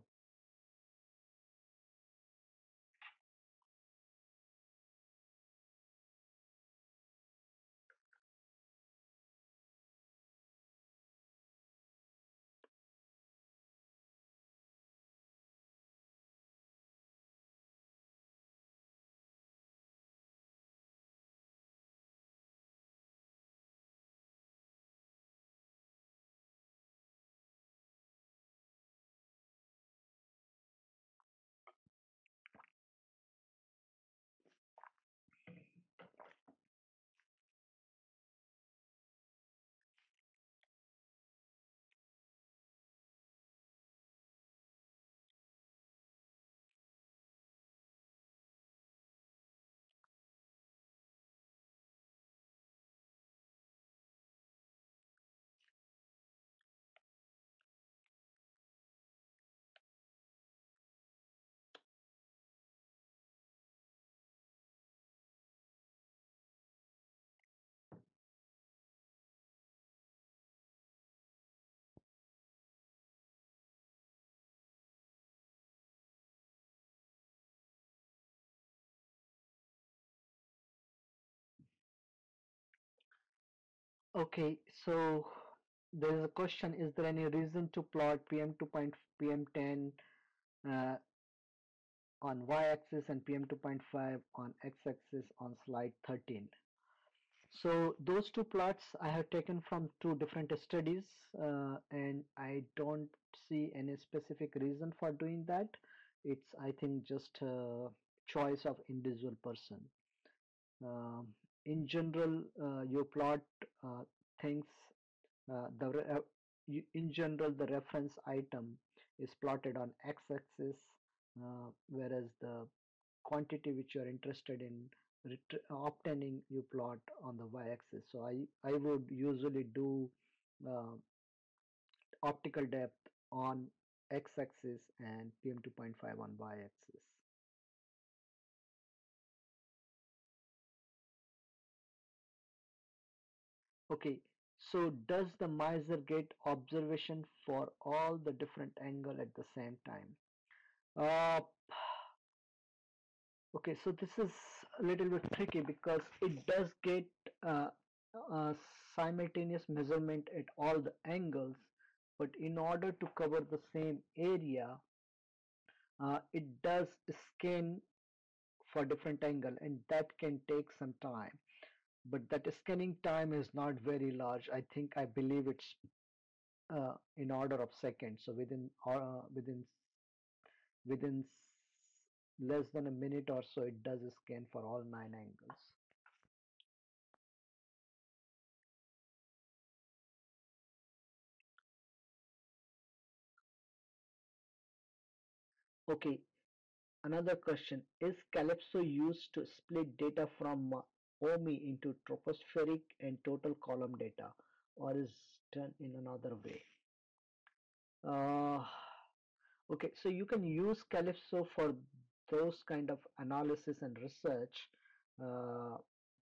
Okay, so there is a question, is there any reason to plot PM2. PM10 uh, on y-axis and PM2.5 on x-axis on slide 13? So those two plots I have taken from two different studies uh, and I don't see any specific reason for doing that. It's I think just choice of individual person. Um, in general, uh, you plot uh, things. Uh, the in general, the reference item is plotted on x-axis, whereas the quantity which you are interested in obtaining you plot on the y-axis. So I I would usually do uh, optical depth on x-axis and PM2.5 on y-axis. Okay, so does the MISR get observation for all the different angle at the same time? Uh, okay, so this is a little bit tricky because it does get uh, simultaneous measurement at all the angles, but in order to cover the same area, uh, it does scan for different angle and that can take some time but that scanning time is not very large. I think I believe it's uh, in order of seconds. So within uh, within within less than a minute or so, it does a scan for all nine angles. Okay, another question. Is CALIPSO used to split data from OMI into tropospheric and total column data or is done in another way. Uh, okay, so you can use CALIPSO for those kind of analysis and research. Uh,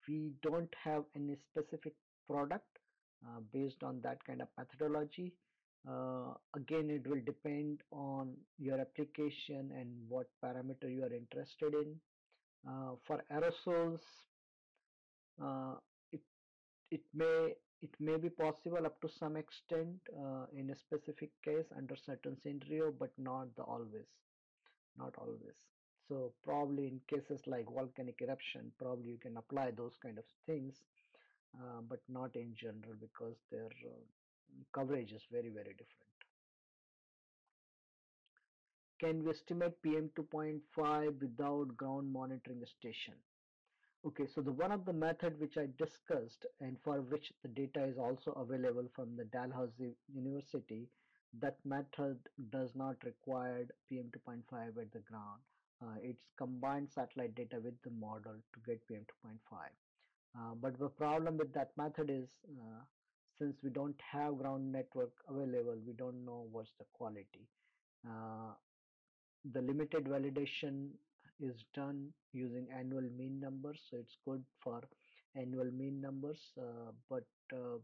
we don't have any specific product uh, based on that kind of methodology. Uh, again, it will depend on your application and what parameter you are interested in. Uh, for aerosols, uh, it it may it may be possible up to some extent uh, in a specific case under certain scenario but not the always not always. So probably in cases like volcanic eruption probably you can apply those kind of things uh, but not in general because their uh, coverage is very very different. Can we estimate pm 2.5 without ground monitoring station Okay, so the one of the method which I discussed and for which the data is also available from the Dalhousie University, that method does not require PM2.5 at the ground. Uh, it's combined satellite data with the model to get PM2.5. Uh, but the problem with that method is uh, since we don't have ground network available, we don't know what's the quality. Uh, the limited validation is done using annual mean numbers so it's good for annual mean numbers uh, but uh,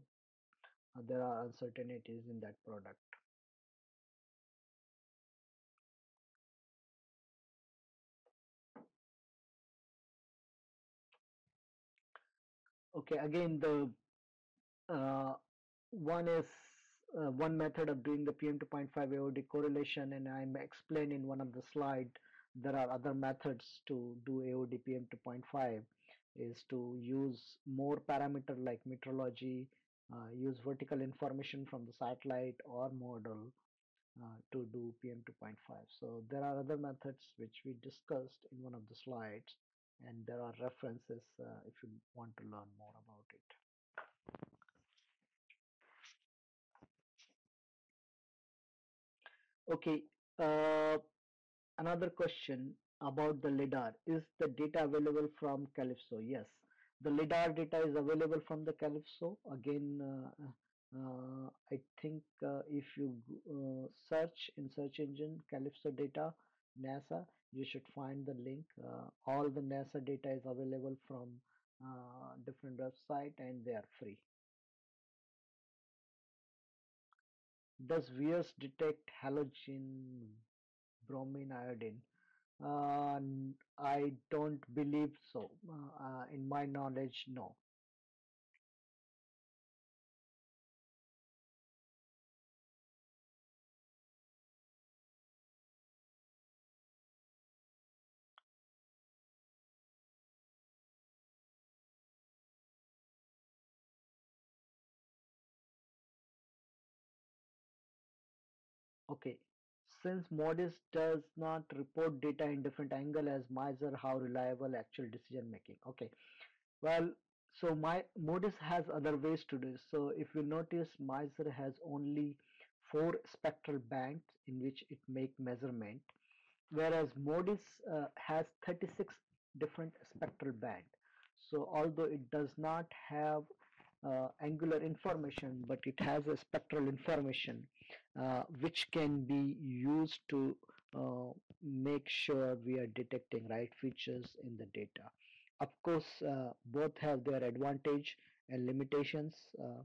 there are uncertainties in that product. Okay again the uh, one is uh, one method of doing the PM2.5 AOD correlation and I'm explained in one of the slide there are other methods to do AODPM 2.5 is to use more parameter like metrology, uh, use vertical information from the satellite or model uh, to do PM 2.5. So there are other methods which we discussed in one of the slides and there are references uh, if you want to learn more about it. Okay, uh, another question about the lidar. Is the data available from CALIPSO? Yes. The lidar data is available from the CALIPSO. Again uh, uh, i think uh, if you uh, search in search engine CALIPSO data nasa you should find the link. Uh, all the nasa data is available from uh, different website and they are free. Does VIIRS detect halogen bromine iodine uh, i don't believe so. Uh, uh, in my knowledge no. Okay since MODIS does not report data in different angle as MISR how reliable actual decision making okay well so my Modis has other ways to do. So if you notice, MISR has only four spectral bands in which it make measurement, whereas Modis uh, has 36 different spectral band. So although it does not have uh, angular information, but it has a spectral information uh, which can be used to uh, make sure we are detecting right features in the data. Of course, uh, both have their advantage and limitations, uh,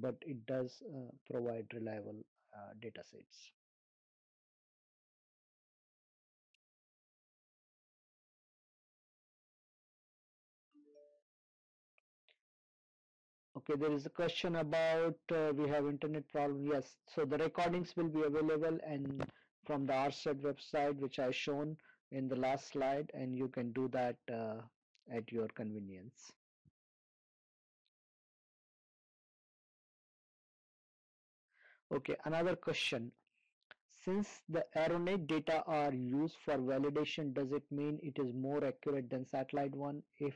but it does uh, provide reliable data sets. Okay, there is a question about uh, we have internet problem. Yes, so the recordings will be available and from the ARSET website, which I shown in the last slide, and you can do that uh, at your convenience. Okay, another question. Since the Aeronet data are used for validation, does it mean it is more accurate than satellite one? If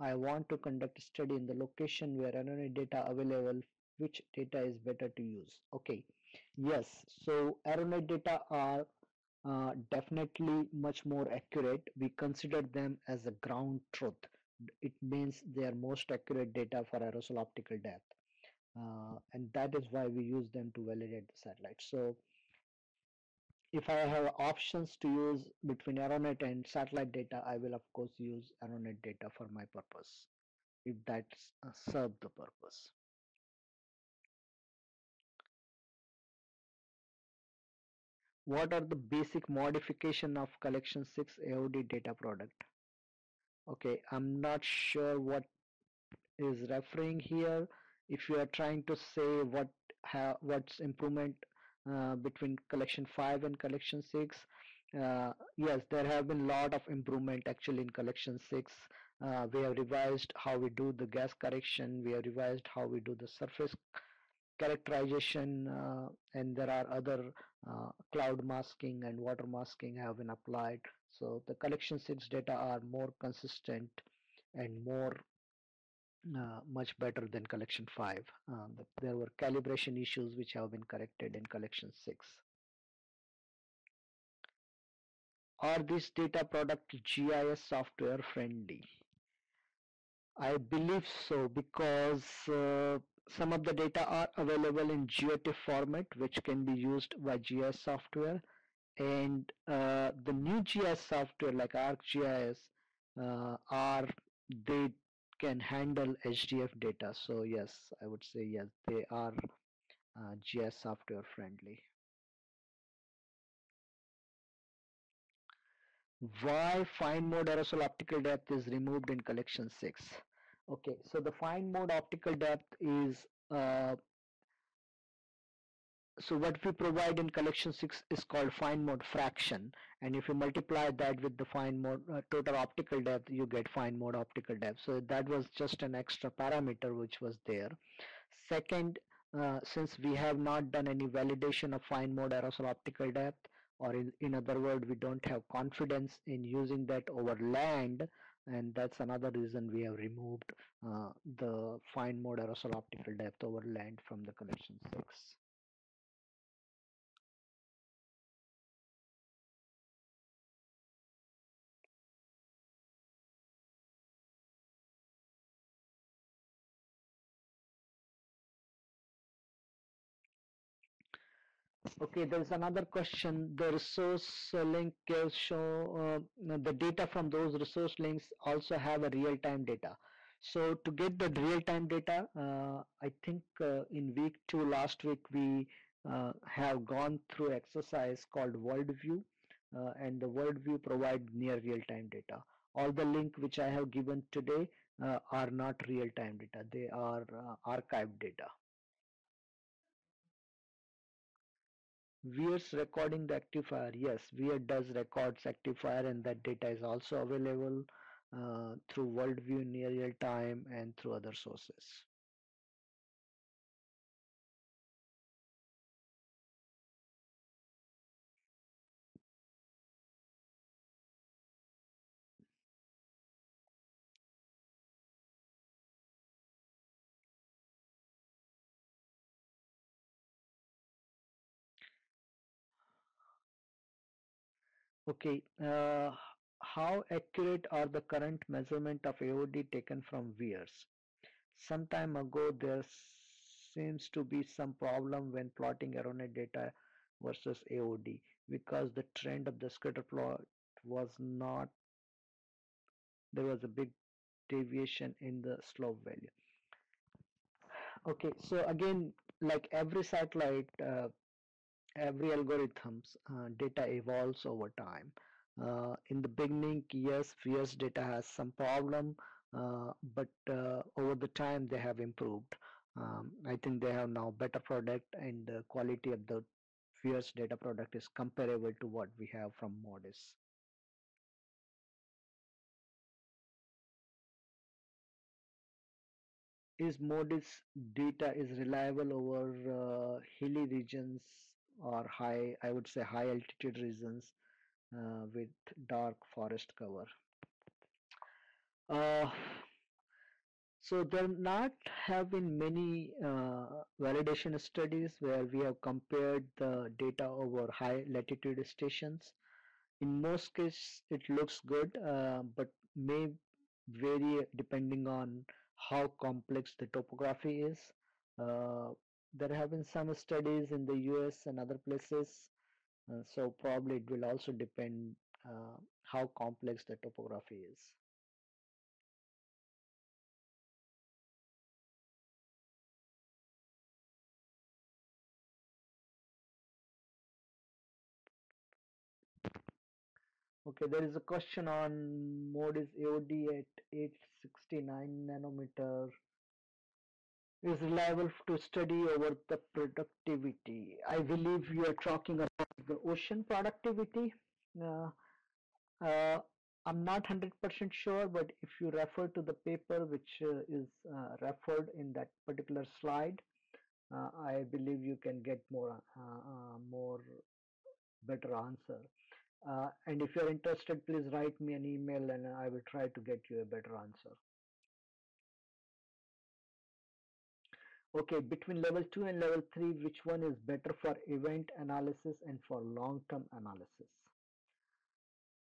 I want to conduct a study in the location where Aeronet data available, which data is better to use? Okay, yes, so Aeronet data are uh, definitely much more accurate. We consider them as a ground truth. It means they are most accurate data for aerosol optical depth. Uh, and that is why we use them to validate the satellite. So if I have options to use between Aeronet and satellite data, I will of course use Aeronet data for my purpose, if that uh, serve the purpose. What are the basic modification of collection 6 AOD data product? Okay, I'm not sure what is referring here. If you are trying to say what what's improvement uh, between collection 5 and collection 6 uh, yes there have been a lot of improvement actually in collection 6 uh, we have revised how we do the gas correction. We have revised how we do the surface characterization uh, and there are other uh, cloud masking and water masking have been applied. So the collection 6 data are more consistent and more uh, much better than collection 5. Um, there were calibration issues which have been corrected in collection 6. Are these data product GIS software friendly? I believe so because uh, some of the data are available in GeoTIFF format which can be used by GIS software and uh, the new GIS software like ArcGIS uh, are they can handle HDF data. So yes, I would say yes, they are uh, GIS software friendly. Why fine mode aerosol optical depth is removed in collection 6? Okay, so the fine mode optical depth is uh, so what we provide in collection 6 is called fine mode fraction. And if you multiply that with the fine mode uh, total optical depth you get fine mode optical depth. So that was just an extra parameter which was there. Second uh, since we have not done any validation of fine mode aerosol optical depth or in, in other words we don't have confidence in using that over land and that's another reason we have removed uh, the fine mode aerosol optical depth over land from the collection 6 Okay, there's another question. The resource link show uh, the data from those resource links also have a real-time data. So to get the real-time data, uh, I think uh, in week two last week we uh, have gone through exercise called Worldview, uh, and the Worldview provide near real-time data. All the link which I have given today uh, are not real-time data; they are archived data. VIIRS recording the activeFire. Yes, Weir does records activeFire and that data is also available uh, through Worldview near real time and through other sources. Okay, uh, how accurate are the current measurement of AOD taken from VIIRS? Some time ago, there seems to be some problem when plotting Aeronet data versus AOD because the trend of the scatter plot was not, there was a big deviation in the slope value. Okay, so again, like every satellite, uh, every algorithms uh, data evolves over time. Uh, in the beginning yes VIIRS data has some problem uh, but uh, over the time they have improved. Um, I think they have now better product and the quality of the VIIRS data product is comparable to what we have from MODIS. Is MODIS data is reliable over uh, hilly regions or high I would say high altitude regions uh, with dark forest cover uh, so there not have been many uh, validation studies where we have compared the data over high latitude stations in most cases it looks good uh, but may vary depending on how complex the topography is. Uh, there have been some studies in the US and other places, uh, so probably it will also depend uh, how complex the topography is. Okay, there is a question on MODIS AOD at 869 nanometer is reliable to study over the productivity. I believe you are talking about the ocean productivity. Uh, uh, I'm not 100% sure, but if you refer to the paper which uh, is uh, referred in that particular slide, uh, I believe you can get more uh, more better answer. And if you're interested, please write me an email and I will try to get you a better answer. Okay, between level 2 and level 3, which one is better for event analysis and for long-term analysis?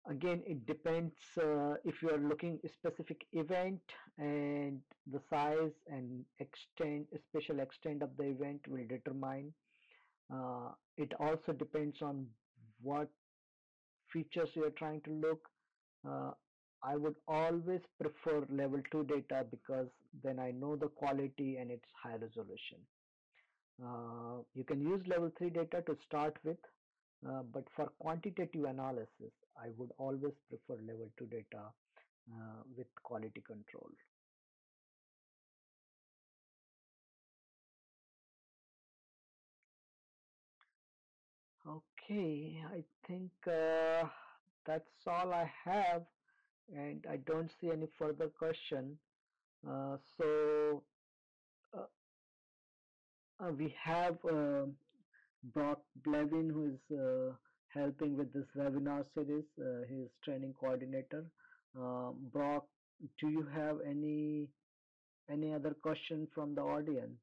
Again, it depends uh, if you are looking specific event and the size and extent, special extent of the event will determine. Uh, it also depends on what features you are trying to look uh, I would always prefer level 2 data because then I know the quality and it's high resolution. Uh, you can use level 3 data to start with uh, but for quantitative analysis I would always prefer level 2 data uh, with quality control. Okay, I think uh, that's all I have and I don't see any further question. Uh, so uh, uh we have uh, Brock Blevins who is uh, helping with this webinar series. Uh, he is training coordinator. Brock, do you have any any other question from the audience?